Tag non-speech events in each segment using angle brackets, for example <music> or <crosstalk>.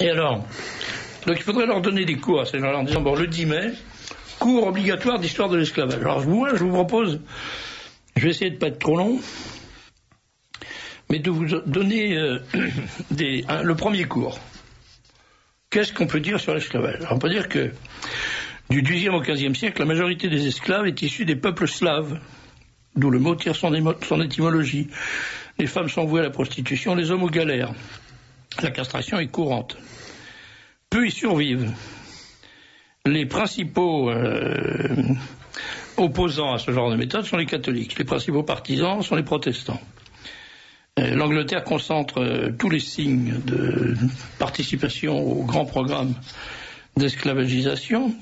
Et alors, donc il faudrait leur donner des cours à ces gens-là en disant, bon, le 10 mai, cours obligatoire d'histoire de l'esclavage. Alors moi, je vous propose, je vais essayer de pas être trop long, mais de vous donner euh, <coughs> le premier cours. Qu'est-ce qu'on peut dire sur l'esclavage? On peut dire que du XIIe au XVe siècle, la majorité des esclaves est issue des peuples slaves, d'où le mot tire son, son étymologie. Les femmes sont vouées à la prostitution, les hommes aux galères. La castration est courante. Peu y survivent. Les principaux euh, opposants à ce genre de méthode sont les catholiques. Les principaux partisans sont les protestants. Euh, L'Angleterre concentre euh, tous les signes de participation au grand programme d'esclavagisation.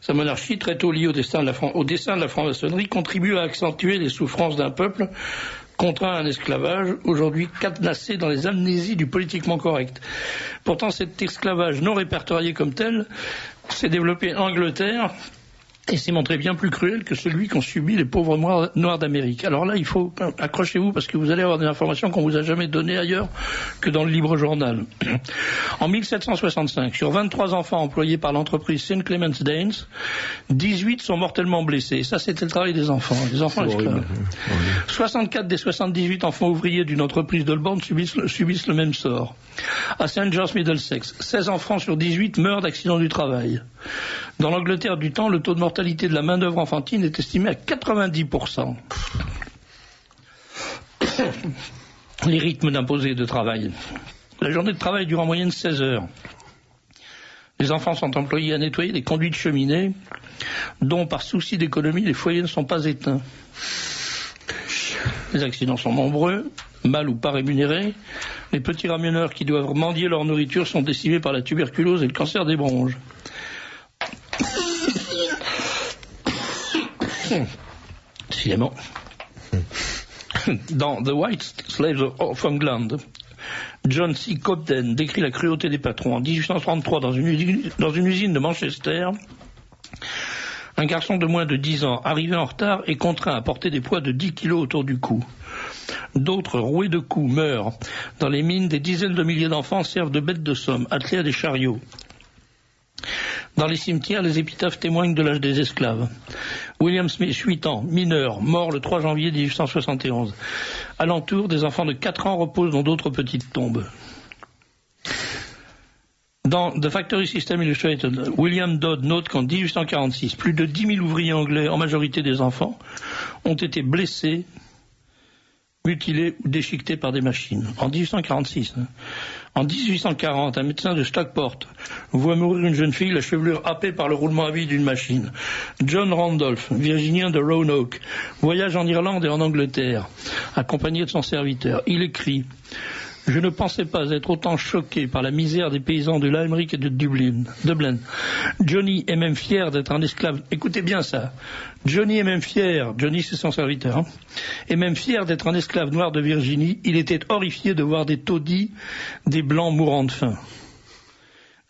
Sa monarchie, très tôt liée au destin de la, franc-maçonnerie, contribue à accentuer les souffrances d'un peuple contraint à un esclavage, aujourd'hui cadenassé dans les amnésies du politiquement correct. Pourtant, cet esclavage non répertorié comme tel s'est développé en Angleterre et s'est montré bien plus cruel que celui qu'ont subi les pauvres noirs, d'Amérique. Alors là, il faut accrochez-vous parce que vous allez avoir des informations qu'on vous a jamais données ailleurs que dans le libre journal. En 1765, sur 23 enfants employés par l'entreprise St. Clement's Danes, 18 sont mortellement blessés. Ça, c'était le travail des enfants, des enfants esclaves. 64 des 78 enfants ouvriers d'une entreprise de subissent, subissent le même sort. À St. George Middlesex, 16 enfants sur 18 meurent d'accidents du travail. Dans l'Angleterre du temps, le taux de mortalité de la main-d'œuvre enfantine est estimé à 90%. Les rythmes d'imposés de travail. La journée de travail dure en moyenne 16 heures. Les enfants sont employés à nettoyer des conduits de cheminée, dont par souci d'économie, les foyers ne sont pas éteints. Les accidents sont nombreux, mal ou pas rémunérés. Les petits ramionneurs qui doivent mendier leur nourriture sont décimés par la tuberculose et le cancer des bronches. <laughs> Décidément. <laughs> Dans The White Slaves of England, John C. Cobden décrit la cruauté des patrons. En 1833, dans une usine, dans une usine de Manchester, un garçon de moins de 10 ans, arrivé en retard, est contraint à porter des poids de 10 kilos autour du cou. D'autres, roués de coups, meurent. Dans les mines, des dizaines de milliers d'enfants servent de bêtes de somme, attelés à des chariots. Dans les cimetières, les épitaphes témoignent de l'âge des esclaves. William Smith, 8 ans, mineur, mort le 3 janvier 1871. Alentour, des enfants de 4 ans reposent dans d'autres petites tombes. Dans The Factory System Illustrated, William Dodd note qu'en 1846, plus de 10 000 ouvriers anglais, en majorité des enfants, ont été blessés, mutilés ou déchiquetés par des machines. En 1846. En 1840, un médecin de Stockport voit mourir une jeune fille, la chevelure happée par le roulement à vide d'une machine. John Randolph, virginien de Roanoke, voyage en Irlande et en Angleterre, accompagné de son serviteur. Il écrit je ne pensais pas être autant choqué par la misère des paysans de Limerick et de Dublin. Johnny est même fier d'être un esclave. Écoutez bien ça. Johnny est même fier, Johnny c'est son serviteur, hein, est même fier d'être un esclave noir de Virginie. Il était horrifié de voir des taudis, des blancs mourant de faim.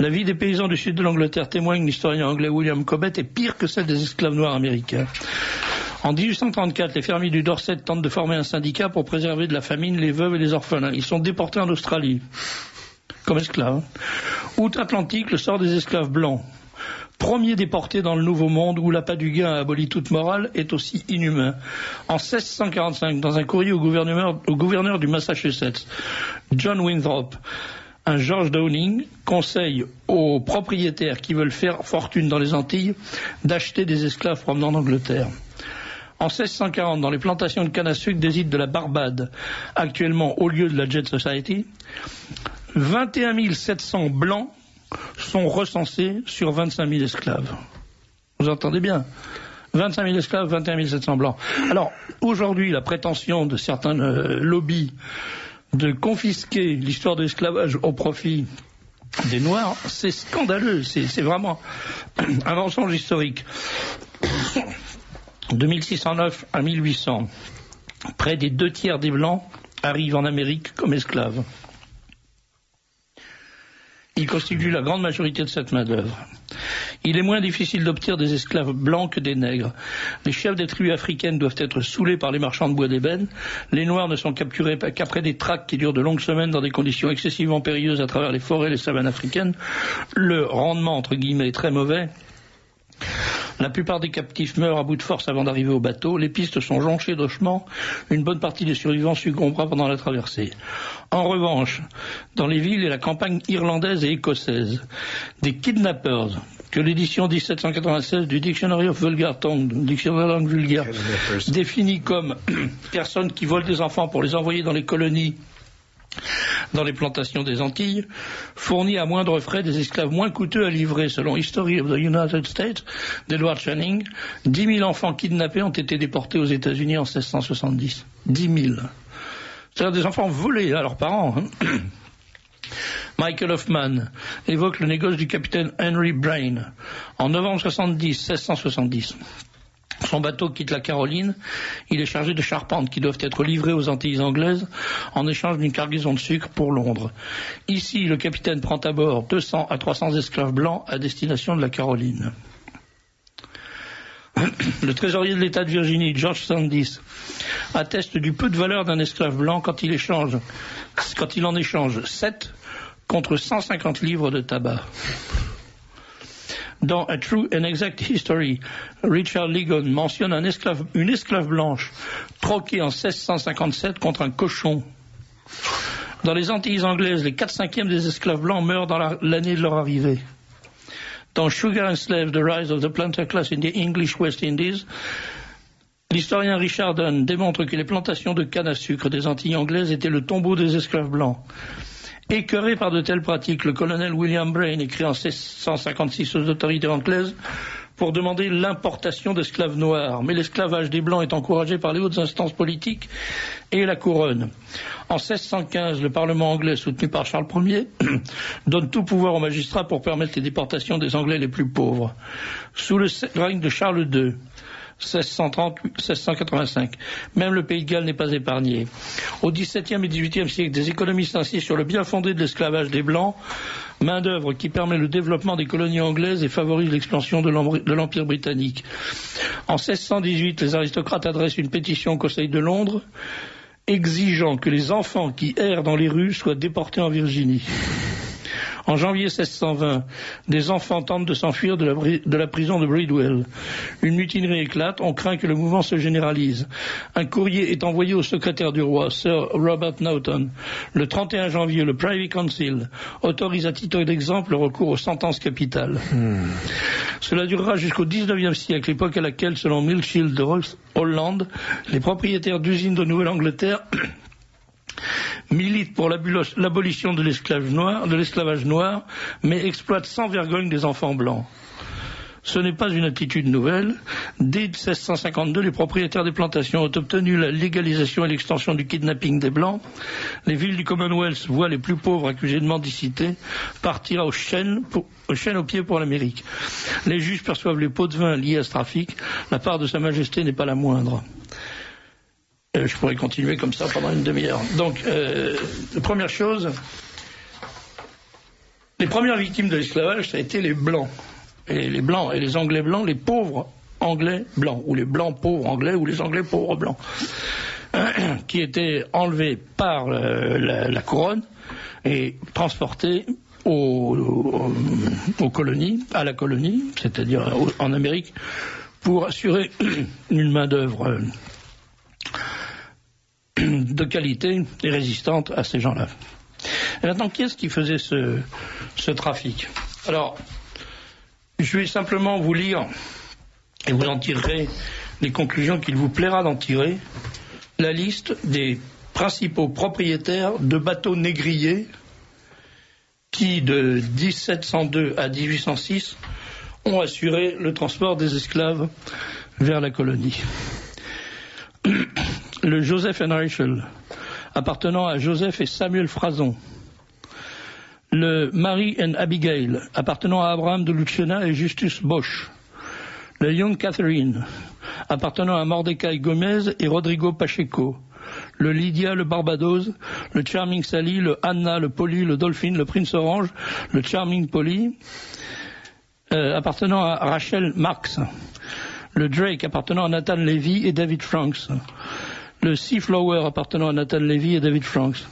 La vie des paysans du sud de l'Angleterre témoigne l'historien anglais William Cobbett est pire que celle des esclaves noirs américains. En 1834, les fermiers du Dorset tentent de former un syndicat pour préserver de la famine les veuves et les orphelins. Ils sont déportés en Australie, comme esclaves. Outre-Atlantique, le sort des esclaves blancs. Premier déporté dans le Nouveau Monde où l'appât du gain a aboli toute morale est aussi inhumain. En 1645, dans un courrier au gouverneur, au gouverneur du Massachusetts, John Winthrop, un George Downing conseille aux propriétaires qui veulent faire fortune dans les Antilles d'acheter des esclaves provenant d'Angleterre. En 1640, dans les plantations de canne à sucre des îles de la Barbade, actuellement au lieu de la Jet Society, 21 700 blancs sont recensés sur 25 000 esclaves. Vous entendez bien? 25 000 esclaves, 21 700 blancs. Alors, aujourd'hui, la prétention de certains euh, lobbies de confisquer l'histoire de l'esclavage au profit des Noirs, c'est scandaleux, c'est vraiment <clears throat> un mensonge historique de 1609 à 1800, près des deux tiers des Blancs arrivent en Amérique comme esclaves. Ils constituent la grande majorité de cette main-d'œuvre. Il est moins difficile d'obtenir des esclaves blancs que des nègres. Les chefs des tribus africaines doivent être saoulés par les marchands de bois d'ébène. Les noirs ne sont capturés qu'après des tracts qui durent de longues semaines dans des conditions excessivement périlleuses à travers les forêts et les savanes africaines. Le rendement, entre guillemets, est très mauvais. La plupart des captifs meurent à bout de force avant d'arriver au bateau. Les pistes sont jonchées d'ochements. Une bonne partie des survivants succombera pendant la traversée. En revanche, dans les villes et la campagne irlandaise et écossaise, des kidnappers que l'édition 1796 du Dictionary of Vulgar Tongue, dictionnaire langue vulgaire, définit comme <clears throat> personnes qui volent des enfants pour les envoyer dans les colonies dans les plantations des Antilles, fournit à moindre frais des esclaves moins coûteux à livrer. Selon History of the United States d'Edward Channing, 10 000 enfants kidnappés ont été déportés aux États-Unis en 1670. 10 000. C'est-à-dire des enfants volés à leurs parents. Hein. <coughs> Michael Hoffman évoque le négoce du capitaine Henry Brain en novembre 70, 1670. Son bateau quitte la Caroline. Il est chargé de charpentes qui doivent être livrées aux Antilles anglaises en échange d'une cargaison de sucre pour Londres. Ici, le capitaine prend à bord 200 à 300 esclaves blancs à destination de la Caroline. <clears throat> Le trésorier de l'État de Virginie, George Sandys, atteste du peu de valeur d'un esclave blanc quand il, quand il en échange 7 contre 150 livres de tabac. Dans A True and Exact History, Richard Ligon mentionne une esclave blanche troquée en 1657 contre un cochon. Dans les Antilles anglaises, les 4 cinquièmes des esclaves blancs meurent dans l'année de leur arrivée. Dans Sugar and Slaves, The Rise of the Planter Class in the English West Indies, l'historien Richard Dunn démontre que les plantations de canne à sucre des Antilles anglaises étaient le tombeau des esclaves blancs. Écœuré par de telles pratiques, le colonel William Brain écrit en 1656 aux autorités anglaises pour demander l'importation d'esclaves noirs. Mais l'esclavage des Blancs est encouragé par les hautes instances politiques et la couronne. En 1615, le Parlement anglais, soutenu par Charles Ier, <clears throat> donne tout pouvoir aux magistrats pour permettre les déportations des Anglais les plus pauvres. Sous le règne de Charles II, 1685. Même le Pays de Galles n'est pas épargné. Au XVIIe et XVIIIe siècle, des économistes insistent sur le bien fondé de l'esclavage des Blancs, main-d'œuvre qui permet le développement des colonies anglaises et favorise l'expansion de l'Empire britannique. En 1618, les aristocrates adressent une pétition au Conseil de Londres exigeant que les enfants qui errent dans les rues soient déportés en Virginie. En janvier 1620, des enfants tentent de s'enfuir de, la, prison de Bridwell. Une mutinerie éclate, on craint que le mouvement se généralise. Un courrier est envoyé au secrétaire du roi, Sir Robert Naughton. Le 31 janvier, le Privy Council autorise à titre d'exemple le recours aux sentences capitales. Hmm. Cela durera jusqu'au 19e siècle, époque à laquelle, selon Milchild de Holland, les propriétaires d'usines de Nouvelle-Angleterre milite pour l'abolition de l'esclavage noir, mais exploite sans vergogne des enfants blancs. Ce n'est pas une attitude nouvelle. Dès 1652, les propriétaires des plantations ont obtenu la légalisation et l'extension du kidnapping des Blancs. Les villes du Commonwealth voient les plus pauvres accusés de mendicité partir aux chaînes, aux chaînes aux pieds pour l'Amérique. Les juges perçoivent les pots de vin liés à ce trafic. La part de Sa Majesté n'est pas la moindre. Euh, je pourrais continuer comme ça pendant une demi-heure. Donc, euh, première chose, les premières victimes de l'esclavage, ça a été les blancs. Et les blancs, et les anglais blancs, les pauvres anglais blancs, ou les blancs pauvres anglais, ou les anglais pauvres blancs, <clears throat> qui étaient enlevés par euh, la, couronne et transportés aux, colonies, à la colonie, c'est-à-dire en Amérique, pour assurer <clears throat> une main-d'œuvre de qualité et résistante à ces gens-là. Et maintenant, qui est-ce qui faisait ce, ce trafic? Alors, je vais simplement vous lire, et vous en tirerez les conclusions qu'il vous plaira d'en tirer, la liste des principaux propriétaires de bateaux négriers qui, de 1702 à 1806, ont assuré le transport des esclaves vers la colonie le Joseph and Rachel, appartenant à Joseph et Samuel Frason, le Mary and Abigail, appartenant à Abraham de Luciana et Justus Bosch, le Young Catherine, appartenant à Mordecai Gomez et Rodrigo Pacheco, le Lydia, le Barbados, le Charming Sally, le Anna, le Polly, le Dolphin, le Prince Orange, le Charming Polly, euh, appartenant à Rachel Marx, le Drake appartenant à Nathan Levy et David Franks, le Seaflower appartenant à Nathan Levy et David Franks,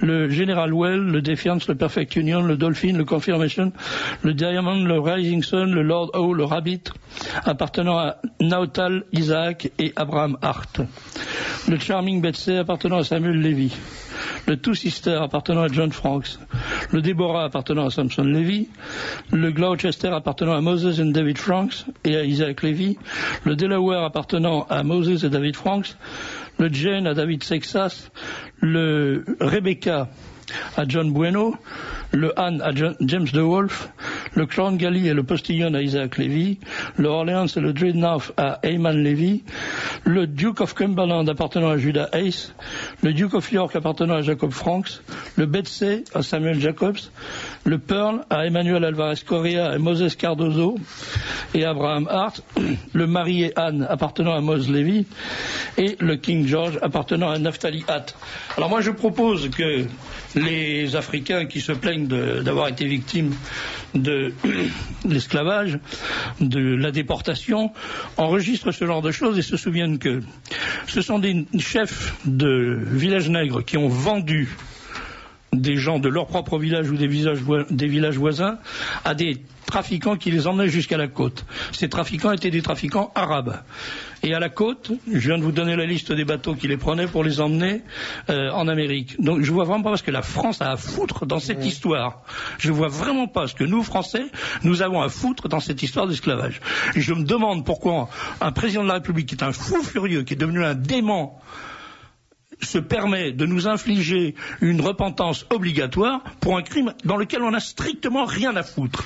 le General Well, le Defiance, le Perfect Union, le Dolphin, le Confirmation, le Diamond, le Rising Sun, le Lord O, le Rabbit, appartenant à Nautal, Isaac et Abraham Hart, le Charming Betsy appartenant à Samuel Levy, le Two Sister appartenant à John Franks, le Deborah appartenant à Samson Levy, le Gloucester appartenant à Moses et David Franks et à Isaac Levy, le Delaware appartenant à Moses et David Franks, le Jane à David Sexas, le Rebecca à John Bueno, le Anne à James de Wolf, le Clan Galley et le Postillon à Isaac Levy, le Orleans et le Dreadnought à Ayman Levy, le Duke of Cumberland appartenant à Judah Hayes, le Duke of York appartenant à Jacob Franks, le Betsy à Samuel Jacobs, le Pearl à Emmanuel Alvarez Correa et Moses Cardozo et Abraham Hart, <clears throat> le Marie et Anne appartenant à Moses Levy et le King George appartenant à Naphtali Hatt. Alors moi je propose que les Africains qui se plaignent d'avoir été victimes de l'esclavage, de la déportation, enregistrent ce genre de choses et se souviennent que ce sont des chefs de villages nègres qui ont vendu des gens de leur propre village ou des, villages voisins à des trafiquants qui les emmenaient jusqu'à la côte. Ces trafiquants étaient des trafiquants arabes. Et à la côte, je viens de vous donner la liste des bateaux qui les prenaient pour les emmener euh, en Amérique. Donc je vois vraiment pas ce que la France a à foutre dans cette histoire. Je vois vraiment pas ce que nous, Français, nous avons à foutre dans cette histoire d'esclavage. Je me demande pourquoi un président de la République qui est un fou furieux, qui est devenu un dément, se permet de nous infliger une repentance obligatoire pour un crime dans lequel on n'a strictement rien à foutre.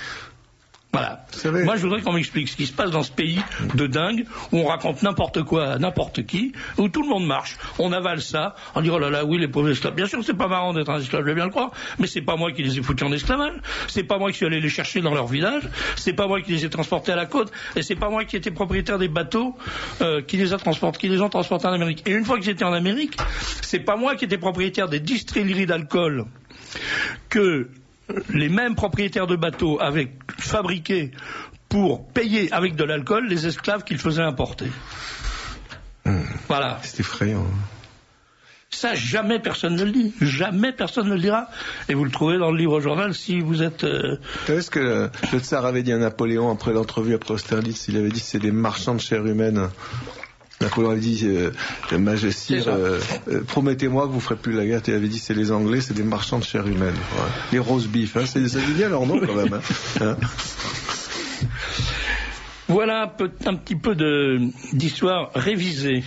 Voilà. Moi, je voudrais qu'on m'explique ce qui se passe dans ce pays de dingue où on raconte n'importe quoi à n'importe qui, où tout le monde marche. On avale ça, on dit oh là là, oui, les pauvres esclaves. Bien sûr, c'est pas marrant d'être un esclave, je vais bien le croire, mais c'est pas moi qui les ai foutus en esclavage. C'est pas moi qui suis allé les chercher dans leur village. C'est pas moi qui les ai transportés à la côte. Et c'est pas moi qui étais propriétaire des bateaux euh, qui les a transportés, qui les ont transportés en Amérique. Et une fois que j'étais en Amérique, c'est pas moi qui étais propriétaire des distilleries d'alcool que les mêmes propriétaires de bateaux avaient fabriqué pour payer avec de l'alcool les esclaves qu'ils faisaient importer. Hmm. Voilà. C'est effrayant. Ça, jamais personne ne le dit. Jamais personne ne le dira. Et vous le trouvez dans le livre journal si vous êtes. Euh... ce que le, tsar avait dit à Napoléon après l'entrevue après Austerlitz? Il avait dit c'est des marchands de chair humaine. Napoléon avait dit, euh, Majesté, euh, euh, promettez-moi que vous ferez plus la guerre. Il avait dit, c'est les Anglais, c'est des marchands de chair humaine. Les rose beef, hein, dit bien leur nom quand même. Hein. <laughs> Hein. Voilà un petit peu d'histoire révisée